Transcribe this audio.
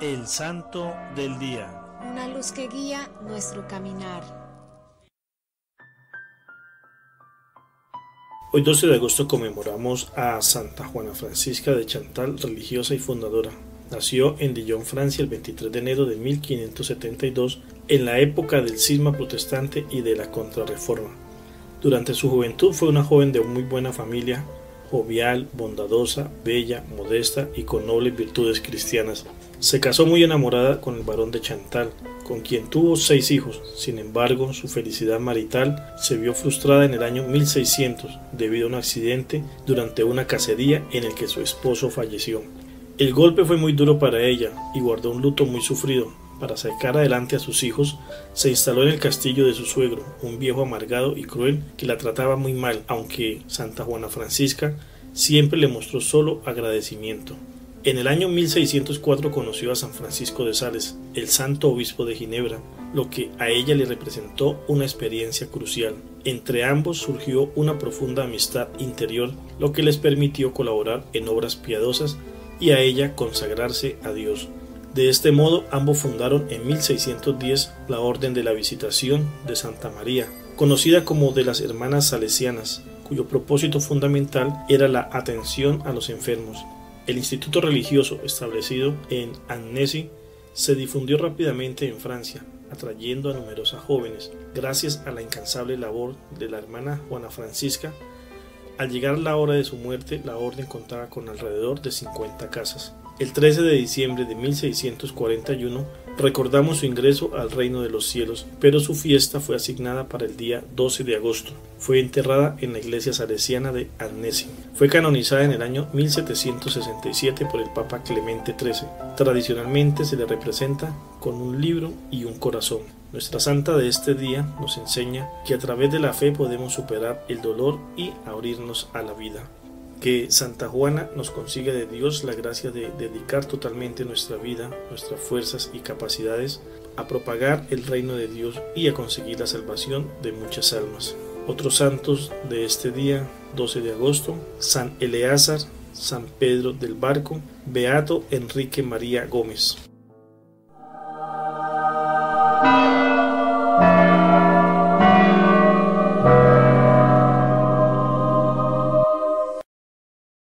El Santo del Día. Una luz que guía nuestro caminar. Hoy 12 de agosto conmemoramos a Santa Juana Francisca de Chantal, religiosa y fundadora. Nació en Dijon, Francia, el 23 de enero de 1572, en la época del cisma protestante y de la contrarreforma. Durante su juventud fue una joven de muy buena familia, jovial, bondadosa, bella, modesta y con nobles virtudes cristianas. Se casó muy enamorada con el barón de Chantal, con quien tuvo seis hijos. Sin embargo, su felicidad marital se vio frustrada en el año 1600 debido a un accidente durante una cacería en el que su esposo falleció. El golpe fue muy duro para ella y guardó un luto muy sufrido. Para sacar adelante a sus hijos, se instaló en el castillo de su suegro, un viejo amargado y cruel que la trataba muy mal, aunque Santa Juana Francisca siempre le mostró solo agradecimiento. En el año 1604 conoció a San Francisco de Sales, el santo obispo de Ginebra, lo que a ella le representó una experiencia crucial. Entre ambos surgió una profunda amistad interior, lo que les permitió colaborar en obras piadosas y a ella consagrarse a Dios. De este modo, ambos fundaron en 1610 la Orden de la Visitación de Santa María, conocida como de las Hermanas Salesianas, cuyo propósito fundamental era la atención a los enfermos. El instituto religioso establecido en Annecy se difundió rápidamente en Francia, atrayendo a numerosas jóvenes, gracias a la incansable labor de la hermana Juana Francisca. Al llegar la hora de su muerte, la orden contaba con alrededor de 50 casas. El 13 de diciembre de 1641 recordamos su ingreso al reino de los cielos, pero su fiesta fue asignada para el día 12 de agosto. Fue enterrada en la iglesia salesiana de Annecy. Fue canonizada en el año 1767 por el Papa Clemente XIII. Tradicionalmente se le representa con un libro y un corazón. Nuestra santa de este día nos enseña que a través de la fe podemos superar el dolor y abrirnos a la vida que Santa Juana nos consiga de Dios la gracia de dedicar totalmente nuestra vida, nuestras fuerzas y capacidades a propagar el reino de Dios y a conseguir la salvación de muchas almas. Otros santos de este día, 12 de agosto, San Eleazar, San Pedro del Barco, Beato Enrique María Gómez.